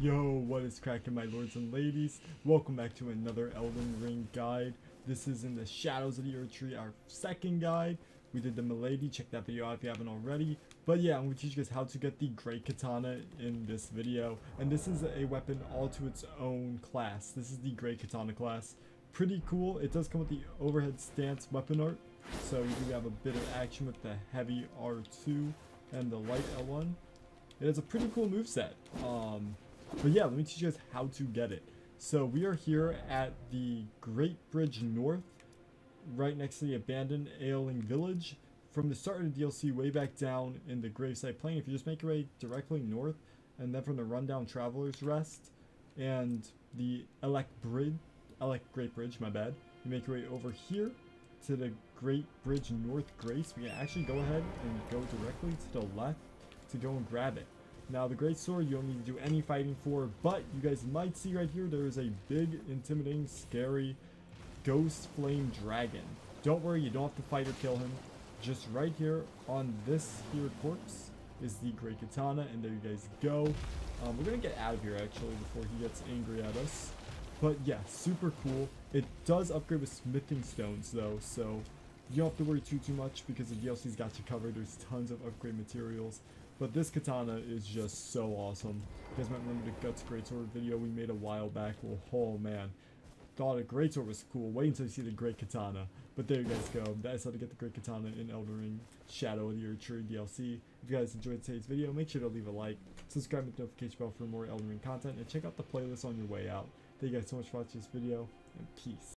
Yo, what is cracking my lords and ladies? Welcome back to another Elden Ring guide. This is in the Shadows of the Erdtree, our second guide. We did the Milady, check that video out if you haven't already. But yeah, I'm going to teach you guys how to get the Great Katana in this video. And this is a weapon all to its own class. This is the Great Katana class. Pretty cool. It does come with the overhead stance weapon art. So you do have a bit of action with the heavy R2 and the light L1. It has a pretty cool move set. Um, but yeah, let me teach you guys how to get it. So we are here at the Great Bridge North, right next to the abandoned Ailing Village. From the start of the DLC, way back down in the Gravesite Plain, if you just make your way directly north, and then from the Rundown Traveler's Rest and the Ellac Bridge, Ellac Great Bridge, my bad, you make your way over here to the Great Bridge North Grace. We can actually go ahead and go directly to the left to go and grab it. Now the Great Sword you don't need to do any fighting for, but you guys might see right here there is a big, intimidating, scary Ghost Flame Dragon. Don't worry, you don't have to fight or kill him. Just right here on this here corpse is the Great Katana, and there you guys go. Um, we're gonna get out of here actually before he gets angry at us. But yeah, super cool. It does upgrade with smithing stones though, so you don't have to worry too too much because the DLC's got you covered. There's tons of upgrade materials. But this katana is just so awesome. You guys might remember the Guts Greatsword video we made a while back. Well, oh man. Thought a Greatsword was cool. Wait until you see the Great Katana. But there you guys go. That is how to get the Great Katana in Elden Ring Shadow of the Erdtree DLC. If you guys enjoyed today's video, make sure to leave a like, subscribe with the notification bell for more Elden Ring content, and check out the playlist on your way out. Thank you guys so much for watching this video, and peace.